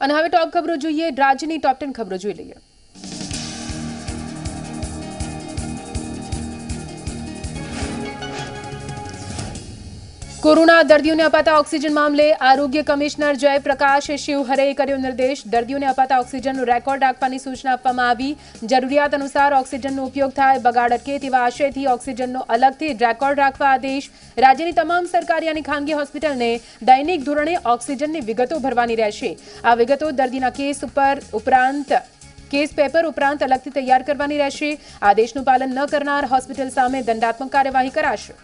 અને હવે ટોપ ખબરો જોઈએ. રાજ્યની ટોપ ટેન ખબરો જોઈ લઈએ. કોરોના દર્દીઓને અપાતા ઓક્સિજન મામલે આરોગ્ય કમિશનર જયપ્રકાશ શિવહરેએ કર્યો નિર્દેશ દર્દીઓને અપાતા ઓક્સિજનનો રેકોર્ડ રાખવાની સૂચના આપવામાં આવી જરૂરિયાત અનુસાર ઓક્સિજનનો ઉપયોગ થાય બગાડ અટકે તેવા આશયથી ઓક્સિજનનો અલગથી રેકોર્ડ રાખવા આદેશ રાજ્યની તમામ સરકારી અને ખાનગી હોસ્પિટલને દૈનિક ધોરણે ઓક્સિજનની વિગતો ભરવાની રહેશે આ વિગતો દર્દીના કેસ ઉપર ઉપરાંત કેસ પેપર ઉપરાંત અલગથી તૈયાર કરવાની રહેશે આદેશનું પાલન ન કરનાર હોસ્પિટલ સામે દંડાત્મક કાર્યવાહી કરાશે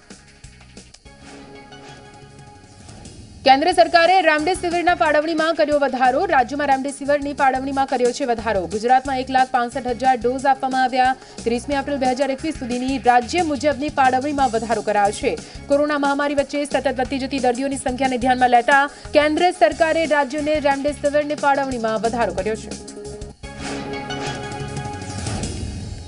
કેન્દ્ર સરકારે રેમડેસિવિરના ફાળવણીમાં કર્યો વધારો રાજ્યમાં રેમડેસિવિરની ફાળવણીમાં કર્યો છે વધારો ગુજરાતમાં એક લાખ પાંસઠ હજાર ડોઝ આપવામાં આવ્યા ત્રીસમી એપ્રિલ બે હજાર એકવીસ સુધીની રાજ્ય મુજબની ફાળવણીમાં વધારો કરાયો છે કોરોના મહામારી વચ્ચે સતત વધતી જતી દર્દીઓની સંખ્યાને ધ્યાનમાં લેતા કેન્દ્ર સરકારે રાજ્યોને રેમડેસિવિરની ફાળવણીમાં વધારો કર્યો છે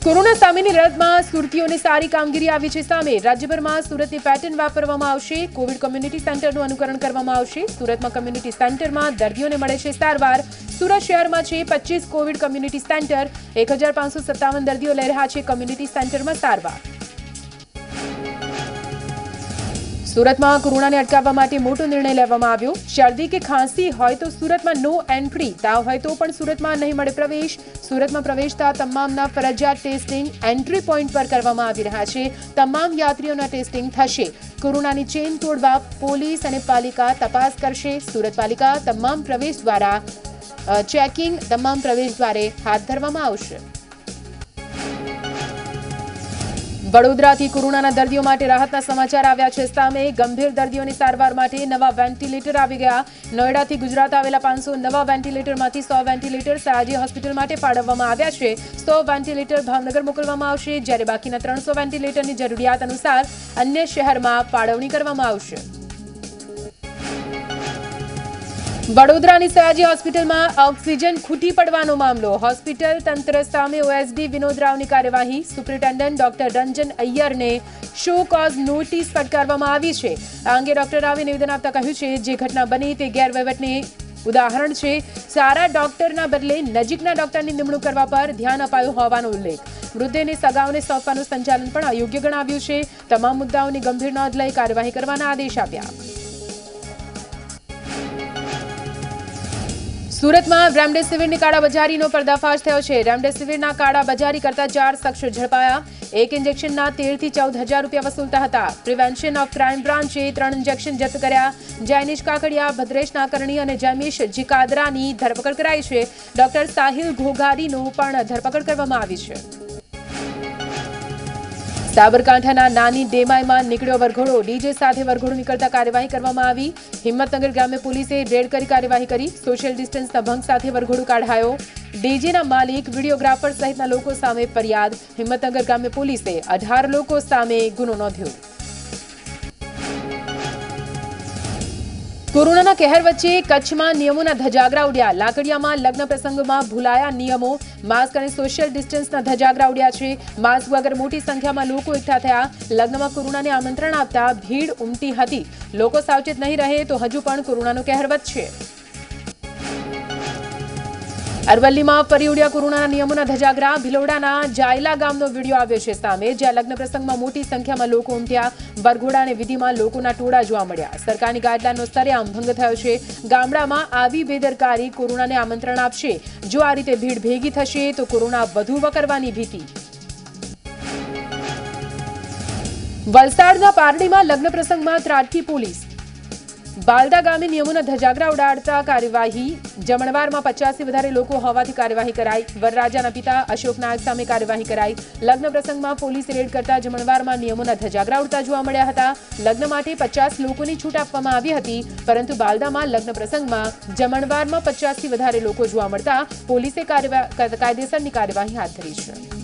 કોરોના સામેની લડતમાં સુરતીઓને સારી કામગીરી આવી છે સામે રાજ્યભરમાં સુરતની પેટર્ન વાપરવામાં આવશે કોવિડ કોમ્યુનિટી સેન્ટરનું અનુકરણ કરવામાં આવશે સુરતમાં કોમ્યુનિટી સેન્ટરમાં દર્દીઓને મળે છે સારવાર સુરત શહેરમાં છે પચીસ કોવિડ કોમ્યુનિટી સેન્ટર એક હજાર પાંચસો સત્તાવન દર્દીઓ લઈ રહ્યા છે કોમ્યુનિટી સેન્ટરમાં સારવાર સુરતમાં કોરોનાને અટકાવવા માટે મોટો નિર્ણય લેવામાં આવ્યો શરદી કે ખાંસી હોય તો સુરતમાં નો એન્ટ્રી તાવ હોય તો પણ સુરતમાં નહીં મળે પ્રવેશ સુરતમાં પ્રવેશતા તમામના ફરજિયાત ટેસ્ટિંગ એન્ટ્રી પોઈન્ટ પર કરવામાં આવી રહ્યા છે તમામ યાત્રીઓના ટેસ્ટિંગ થશે કોરોનાની ચેન તોડવા પોલીસ અને પાલિકા તપાસ કરશે સુરત પાલિકા તમામ પ્રવેશ દ્વારા ચેકિંગ તમામ પ્રવેશ દ્વારે હાથ ધરવામાં આવશે વડોદરાથી કોરોનાના દર્દીઓ માટે રાહતના સમાચાર આવ્યા છે સામે ગંભીર દર્દીઓની સારવાર માટે નવા વેન્ટિલેટર આવી ગયા નોઈડાથી ગુજરાત આવેલા પાંચસો નવા વેન્ટિલેટરમાંથી સો વેન્ટિલેટર સયાજી હોસ્પિટલ માટે ફાળવવામાં આવ્યા છે સો વેન્ટિલેટર ભાવનગર મોકલવામાં આવશે જ્યારે બાકીના ત્રણસો વેન્ટિલેટરની જરૂરિયાત અનુસાર અન્ય શહેરમાં ફાળવણી કરવામાં આવશે વડોદરાની સયાજી હોસ્પિટલમાં ઓક્સિજન ખૂટી પડવાનો મામલો હોસ્પિટલ તંત્ર સામે ઓએસડી વિનોદ રાવની કાર્યવાહી સુપ્રિન્ટેન્ડન્ટ ડોક્ટર રંજન અય્યરને શો કોઝ નોટિસ ફટકારવામાં આવી છે આ અંગે ડોક્ટર રાવે નિવેદન આપતા કહ્યું છે જે ઘટના બની તે ગેરવહીવટને ઉદાહરણ છે સારા ડોક્ટરના બદલે નજીકના ડોક્ટરની નિમણૂક કરવા પર ધ્યાન અપાયું હોવાનો ઉલ્લેખ મૃતદેહને સગાઓને સોંપવાનું સંચાલન પણ અયોગ્ય ગણાવ્યું છે તમામ મુદ્દાઓની ગંભીર નોંધ લઈ કાર્યવાહી કરવાના આદેશ આપ્યા સુરતમાં રેમડેસિવિરની કાળાબજારીનો પર્દાફાશ થયો છે. રેમડેસિવિરના કાળાબજારી કરતા ચાર શખ્સો ઝડપાયા. એક ઇન્જેક્શનના તેરથી ચૌદ હજાર રૂપિયા વસૂલતા હતા. પ્રિવેન્શન ઓફ ક્રાઇમ બ્રાન્ચે ત્રણ ઇન્જેક્શન જપ્ત કર્યા. જૈનિશ કાકડિયા, ભદ્રેશ નાકરણી અને જૈમિશ જીકાદરાની ધરપકડ કરાઈ છે. ડોક્ટર સાહિલ ઘોઘારીનું પણ ધરપકડ કરવામાં આવી છે. સાબરકાંઠાના નાની ડેમાઈમાં નીકળ્યો વરઘોડો ડીજે સાથે વરઘોડો નીકળતા કાર્યવાહી કરવામાં આવી હિંમતનગર ગ્રામ્ય પોલીસે રેડ કરી કાર્યવાહી કરી સોશિયલ ડિસ્ટન્સના ભંગ સાથે વરઘોડો કાઢાયો ડીજેના માલિક વિડીયોગ્રાફર સહિતના લોકો સામે ફરિયાદ હિંમતનગર ગ્રામ્ય પોલીસે અઢાર લોકો સામે ગુનો નોંધ્યો કોરોનાના કહેર વચ્ચે કચ્છમાં નિયમોના ધજાગરા ઉડ્યા લાકડિયામાં લગ્ન પ્રસંગોમાં ભૂલાયા નિયમો માસ્ક અને સોશિયલ ડિસ્ટન્સના ધજાગરા ઉડ્યા છે માસ્ક વગર મોટી સંખ્યામાં લોકો એકઠા થયા લગ્નમાં કોરોનાને આમંત્રણ આપતા ભીડ ઉમટી હતી લોકો સાવચેત નહીં રહે તો હજુ પણ કોરોનાનો કહેર વધશે અરવલ્લીમાં ફરી ઉડ્યા કોરોનાના નિયમોના ધજાગરા. ભિલોડાના જાયલા ગામનો વીડિયો આવ્યો છે સામે, જ્યાં લગ્ન પ્રસંગમાં મોટી સંખ્યામાં લોકો ઉમટ્યા. બરઘોડા અને વિધિમાં લોકોના ટોળા જોવા મળ્યા. સરકારની ગાઈડલાઈનનો સરેઆમ ભંગ થયો છે. ગામડામાં આવી બેદરકારી કોરોનાને આમંત્રણ આપશે. જો આ રીતે ભીડ ભેગી થશે, તો કોરોના વધુ વકરવાની ભીતિ. વલસાડના પારડીમાં લગ્ન પ્રસંગમાં ત્રાટકી પોલીસ. બાલદા ગામે નિયમોના ધજાગરા ઉડાડતા કાર્યવાહી જમણવારમાં પચાસથી વધારે લોકો હોવાથી કાર્યવાહી કરાઈ વરરાજાના પિતા અશોક નાયક સામે કાર્યવાહી કરાઈ લગ્ન પ્રસંગમાં પોલીસે રેડ કરતા જમણવારમાં નિયમોના ધજાગરા ઉડતા જોવા મળ્યા હતા લગ્ન માટે પચાસ લોકોની છૂટ આપવામાં આવી હતી પરંતુ બાલદામાં લગ્ન પ્રસંગમાં જમણવારમાં પચાસથી વધારે લોકો જોવા મળતા પોલીસે કાયદેસરની કાર્યવાહી હાથ ધરી છે